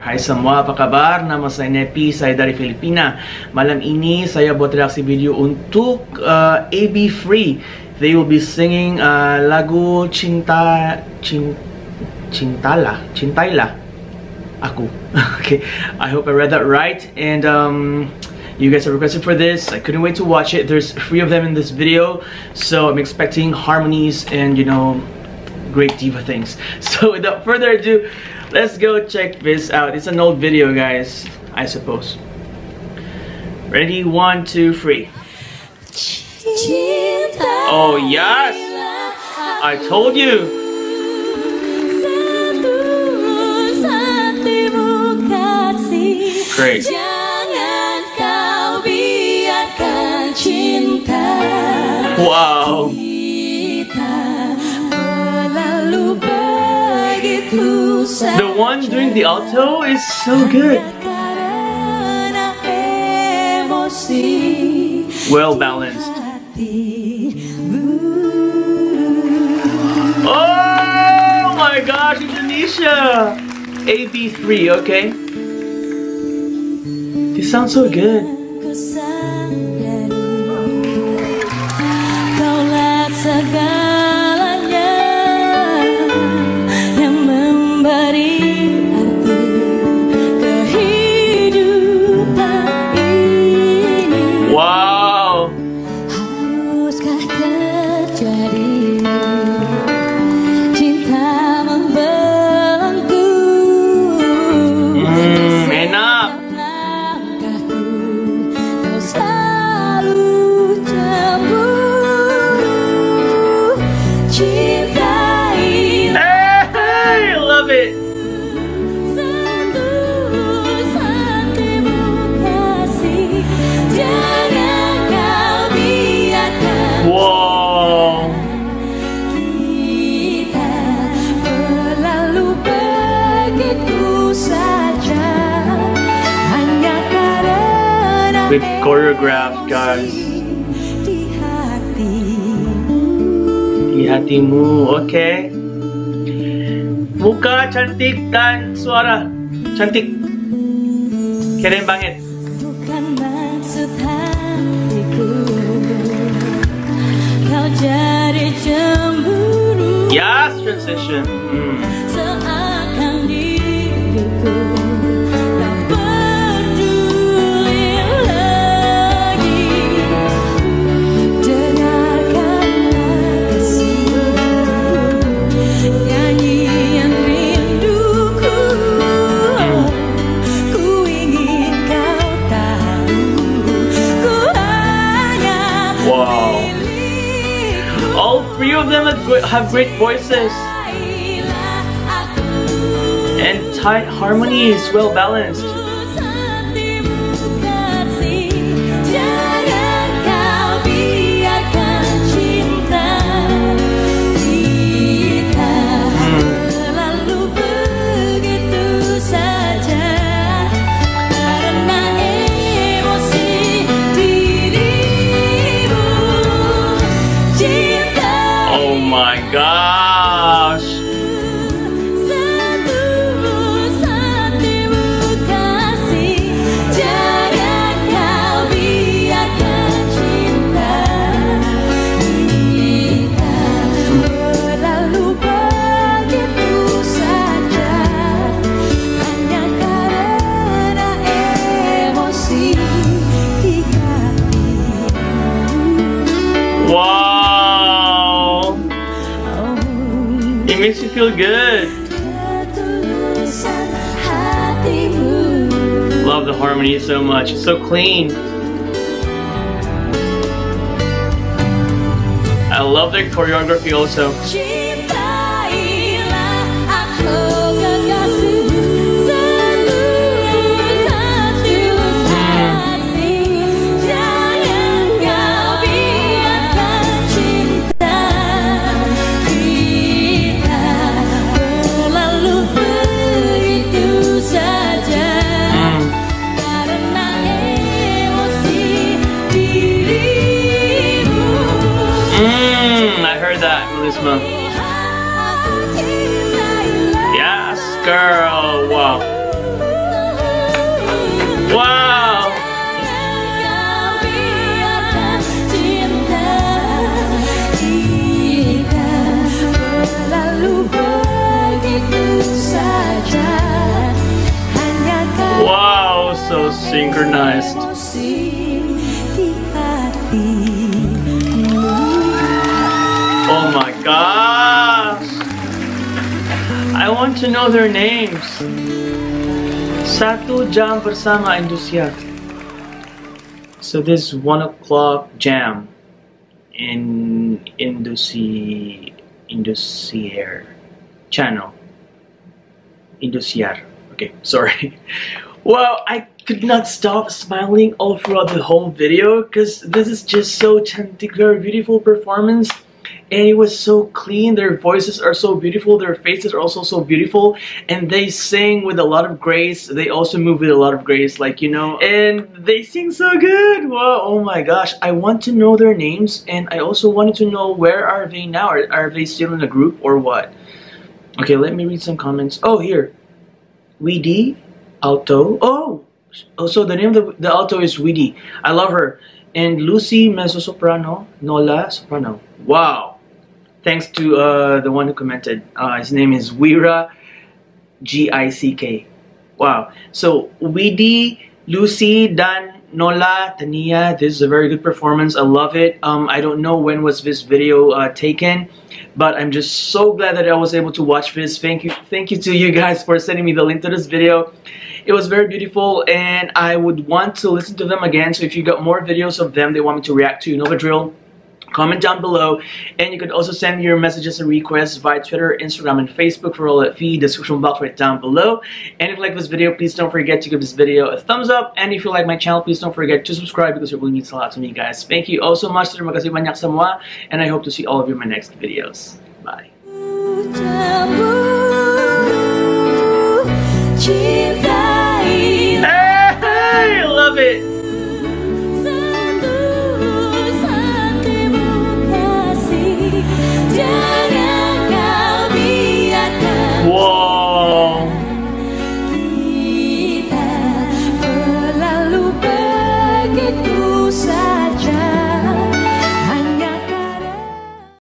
Hai semua, apa kabar? Nama saya Nepi, saya dari Filipina. Malam ini saya buat reaksi video untuk uh, AB Three. They will be singing uh, lagu Cinta Cin, Cintala, Cintailah Aku. okay, I hope I read that right. And um, you guys have requested for this. I couldn't wait to watch it. There's three of them in this video, so I'm expecting harmonies and you know great diva things. So without further ado. Let's go check this out. It's an old video, guys, I suppose. Ready? One, two, three. Oh, yes! I told you! Great. Wow. The one doing the alto is so good. Well balanced. Oh my gosh, Indonesia! AB3, okay. This sounds so good. Choreographed guys. Di hatimu, oke. Okay. Muka cantik dan suara cantik. Keren banget. Bukan maksud hatiku Kau jadi cemburu Yes, transition. Hmm. three of them have great voices. And tight harmony is well balanced. Makes you feel good. Love the harmony so much. It's so clean. I love the choreography also. this month. Yes, girl. Wow. Wow. Wow, so synchronized. Gosh! I want to know their names. Satu jam bersama Indosiar. So this one o'clock jam in Indosi Indosiar channel. Indosiar. Okay, sorry. Well, I could not stop smiling all throughout the whole video because this is just so chantic, very beautiful performance and it was so clean. Their voices are so beautiful. Their faces are also so beautiful. And they sing with a lot of grace. They also move with a lot of grace like you know. And they sing so good. Wow oh my gosh. I want to know their names and I also wanted to know where are they now? Are, are they still in a group or what? Okay let me read some comments. Oh here. Widi alto. Oh oh so the name of the, the alto is Widi I love her. And Lusy mezzo soprano Nola soprano wow thanks to uh, the one who commented. Uh, his name is Wira G-I-C-K. Wow. So Widi, Lusy, Dan, Nola, Tania, this is a very good performance. I love it. Um, I don't know when was this video uh, taken, but I'm just so glad that I was able to watch this. Thank you, thank you to you guys for sending me the link to this video. It was very beautiful and I would want to listen to them again. So if you got more videos of them they want me to react to, you know the drill comment down below and you can also send your messages and requests via Twitter, Instagram, and Facebook for all that feed description box right down below. And if you like this video, please don't forget to give this video a thumbs up. And if you like my channel, please don't forget to subscribe because it really means a lot to me, guys. Thank you all so much. And I hope to see all of you in my next videos.